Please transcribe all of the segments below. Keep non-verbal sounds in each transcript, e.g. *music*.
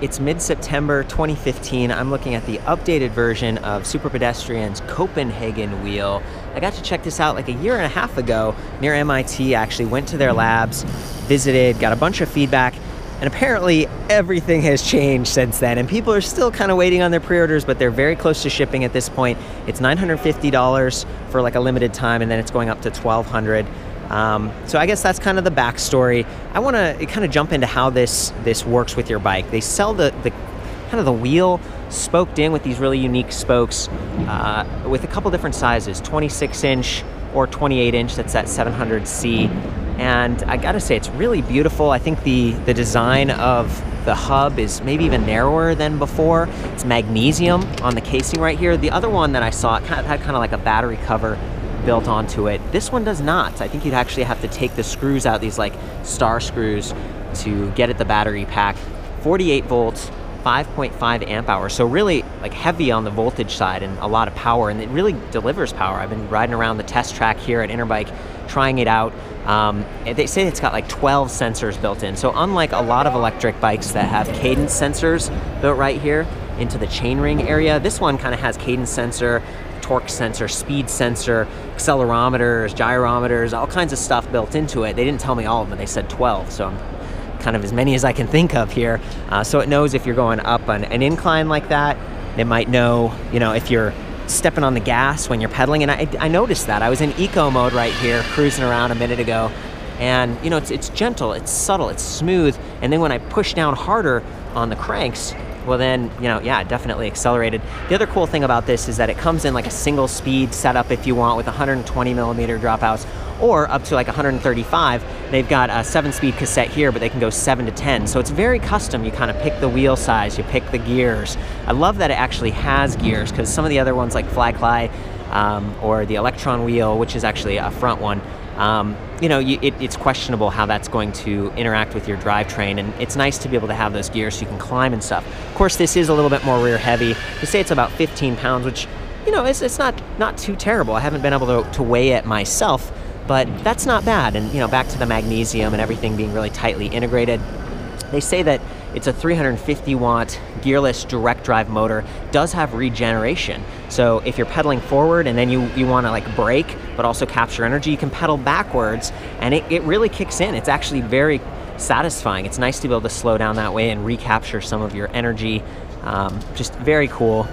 It's mid-September 2015. I'm looking at the updated version of Superpedestrian's Copenhagen wheel. I got to check this out like a year and a half ago near MIT. I actually went to their labs, visited, got a bunch of feedback, and apparently everything has changed since then. And people are still kind of waiting on their pre-orders, but they're very close to shipping at this point. It's $950 for like a limited time, and then it's going up to 1200 um, so I guess that's kind of the backstory. I want to kind of jump into how this this works with your bike. They sell the, the kind of the wheel spoked in with these really unique spokes uh, with a couple different sizes 26 inch or 28 inch that's at 700c and i gotta say it's really beautiful i think the the design of the hub is maybe even narrower than before it's magnesium on the casing right here the other one that i saw it kind of had kind of like a battery cover built onto it. This one does not. I think you'd actually have to take the screws out, these like star screws, to get at the battery pack. 48 volts, 5.5 amp hours. So really like heavy on the voltage side and a lot of power and it really delivers power. I've been riding around the test track here at Interbike trying it out. Um, they say it's got like 12 sensors built in. So unlike a lot of electric bikes that have cadence sensors built right here into the chainring area, this one kind of has cadence sensor, torque sensor, speed sensor, accelerometers, gyrometers, all kinds of stuff built into it. They didn't tell me all of them, they said 12, so I'm kind of as many as I can think of here. Uh, so it knows if you're going up an, an incline like that, it might know, you know, if you're stepping on the gas when you're pedaling. And I, I noticed that. I was in eco mode right here, cruising around a minute ago. And, you know, it's, it's gentle, it's subtle, it's smooth. And then when I push down harder on the cranks, well then, you know, yeah, definitely accelerated. The other cool thing about this is that it comes in like a single speed setup if you want with 120 millimeter dropouts or up to like 135. They've got a seven speed cassette here, but they can go seven to 10. So it's very custom. You kind of pick the wheel size, you pick the gears. I love that it actually has gears because some of the other ones like Fly um, or the Electron wheel, which is actually a front one, um, you know, you, it, it's questionable how that's going to interact with your drivetrain, and it's nice to be able to have those gears so you can climb and stuff. Of course, this is a little bit more rear heavy. They say it's about 15 pounds, which, you know, it's, it's not, not too terrible. I haven't been able to, to weigh it myself, but that's not bad. And, you know, back to the magnesium and everything being really tightly integrated. They say that it's a 350 watt gearless direct drive motor, does have regeneration. So if you're pedaling forward and then you, you want to like brake but also capture energy, you can pedal backwards and it, it really kicks in. It's actually very satisfying. It's nice to be able to slow down that way and recapture some of your energy. Um, just very cool.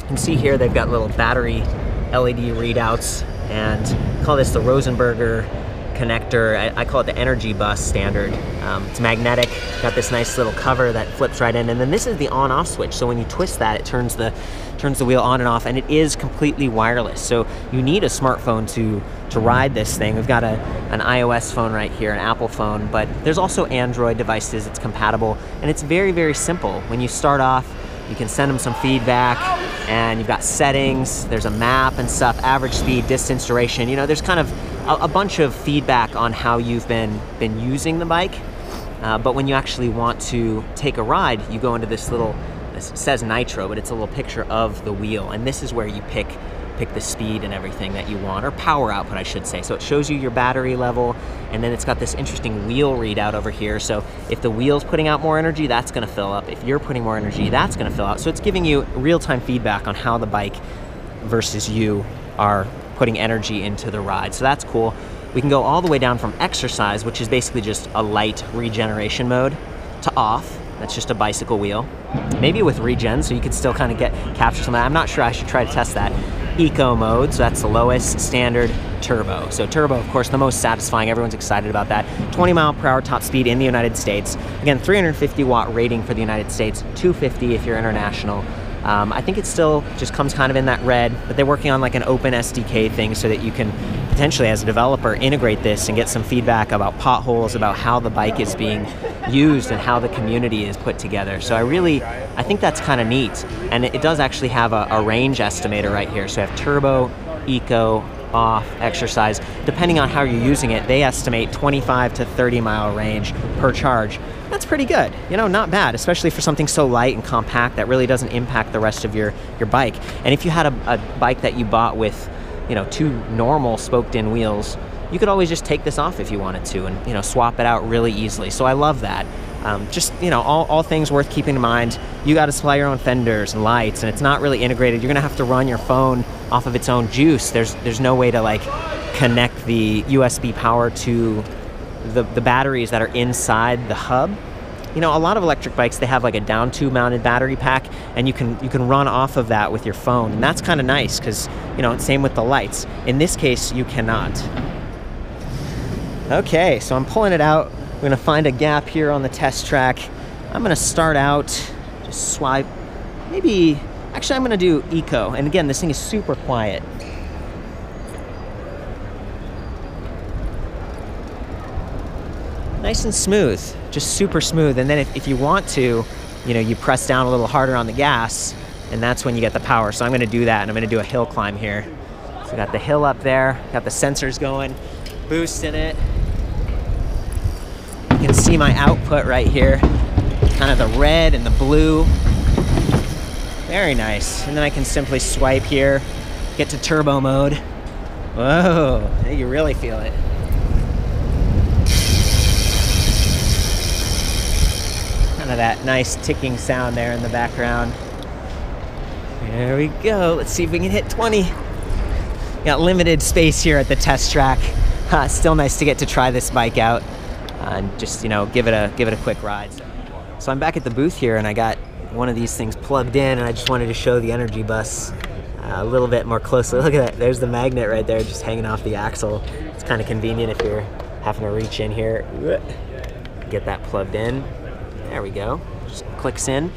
You can see here they've got little battery LED readouts and call this the Rosenberger connector. I, I, call it the EnergyBus standard. Um, it's magnetic, got this nice little cover that flips right in, and then this is the on-off switch. So when you twist that, it turns the turns the wheel on and off, and it is completely wireless. So you need a smartphone to to ride this thing. We've got a an iOS phone right here, an Apple phone, but there's also Android devices. It's compatible, and it's very very simple. When you start off, you can send them some feedback, and you've got settings. There's a map and stuff, average speed, distance, duration. You know, there's kind of a, a bunch of feedback on how you've been been using the bike. Uh, but when you actually want to take a ride, you go into this little, this says Nitro, but it's a little picture of the wheel. And this is where you pick pick the speed and everything that you want, or power output, I should say. So it shows you your battery level, and then it's got this interesting wheel readout over here. So if the wheel's putting out more energy, that's gonna fill up. If you're putting more energy, that's gonna fill out. So it's giving you real-time feedback on how the bike versus you are putting energy into the ride. So that's cool. We can go all the way down from exercise, which is basically just a light regeneration mode, to off. That's just a bicycle wheel. Maybe with regen, so you could still kind of get capture some of that. I'm not sure. I should try to test that. Eco mode, so that's the lowest, standard, turbo. So turbo, of course, the most satisfying. Everyone's excited about that. 20 mile per hour top speed in the United States. Again, 350 watt rating for the United States, 250 if you're international. Um, I think it still just comes kind of in that red, but they're working on like an open SDK thing so that you can potentially, as a developer, integrate this and get some feedback about potholes, about how the bike is being used and how the community is put together. So I really, I think that's kind of neat. And it, does actually have a, a range estimator right here. So I have turbo, eco, off, exercise. Depending on how you're using it, they estimate 25 to 30 mile range per charge that's pretty good. You know, not bad, especially for something so light and compact that really doesn't impact the rest of your, your bike. And if you had a, a bike that you bought with, you know, two normal spoked in wheels, you could always just take this off if you wanted to and, you know, swap it out really easily. So I love that. Um, just you know, all, all things worth keeping in mind. You got to supply your own fenders and lights, and it's not really integrated. You're gonna have to run your phone off of its own juice. There's there's no way to like connect the USB power to the, the batteries that are inside the hub you know a lot of electric bikes they have like a down tube mounted battery pack and you can you can run off of that with your phone and that's kind of nice because you know same with the lights. In this case you cannot. Okay so i'm pulling it out. We're to find a gap here on the test track. I'm to start out just swipe maybe actually i'm to do eco and again this thing is super quiet nice and smooth, just super smooth. And then if, if you want to, you know, you press down a little harder on the gas, and that's when you get the power. So I'm gonna do that, and I'm gonna do a hill climb here. So got the hill up there, got the sensors going, boosting it. You can see my output right here, kind of the red and the blue. Very nice. And then I can simply swipe here, get to turbo mode. Whoa, you really feel it. Kind of that nice ticking sound there in the background. There we go. Let's see if we can hit 20. Got limited space here at the test track. Uh, still nice to get to try this bike out uh, and just you know give it a give it a quick ride. So I'm back at the booth here and I got one of these things plugged in and I just wanted to show the EnergyBus uh, a little bit more closely. *laughs* Look at that. There's the magnet right there just hanging off the axle. It's kind of convenient if you're having to reach in here. Get that plugged in. There we go. Just clicks in.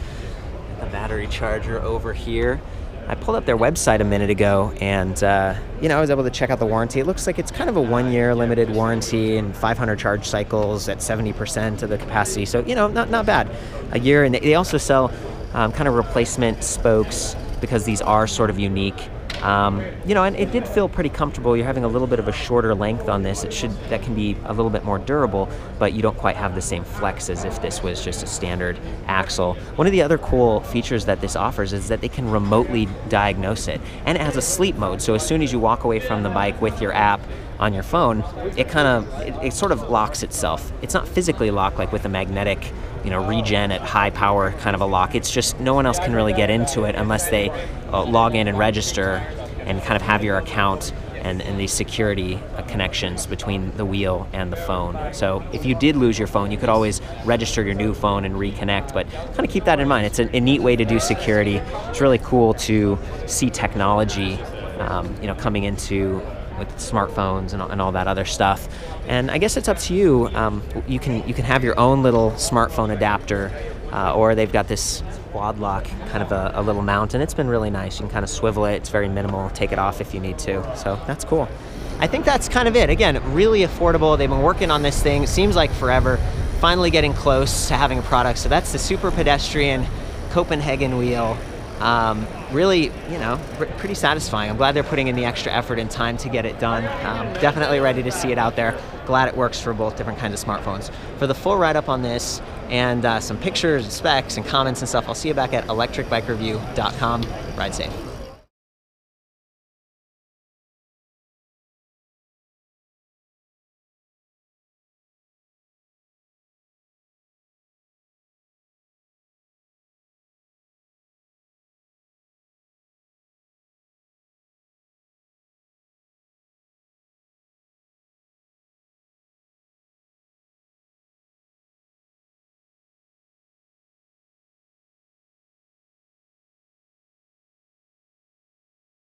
The battery charger over here. I pulled up their website a minute ago and, uh, you know, I was able to check out the warranty. It looks like it's kind of a one year limited warranty and 500 charge cycles at 70% of the capacity. So, you know, not, not bad. A year. And they also sell um, kind of replacement spokes because these are sort of unique. Um, you know, and it did feel pretty comfortable. You're having a little bit of a shorter length on this. It should that can be a little bit more durable, but you don't quite have the same flex as if this was just a standard axle. One of the other cool features that this offers is that they can remotely diagnose it, and it has a sleep mode. So as soon as you walk away from the bike with your app on your phone, it kind of it, it sort of locks itself. It's not physically locked like with a magnetic you know regen at high power kind of a lock. It's just no one else can really get into it unless they uh, log in and register and kind of have your account and, and these security uh, connections between the wheel and the phone. So if you did lose your phone, you could always register your new phone and reconnect, but kind of keep that in mind. It's a, a neat way to do security. It's really cool to see technology, um, you know, coming into with smartphones and, and all that other stuff. And I guess it's up to you. Um, you can you can have your own little smartphone adapter, uh, or they've got this Quad Lock kind of a, a, little mount, and it's been really nice. You can kind of swivel it. It's very minimal. Take it off if you need to. So that's cool. I think that's kind of it. Again, really affordable. They've been working on this thing. It seems like forever. Finally getting close to having a product. So that's the Superpedestrian Copenhagen wheel um, really, you know, pretty satisfying. I'm glad they're putting in the extra effort and time to get it done. Um, definitely ready to see it out there. Glad it works for both different kinds of smartphones. For the full write up on this and uh, some pictures and specs and comments and stuff, I'll see you back at electricbikereview.com. Ride safe.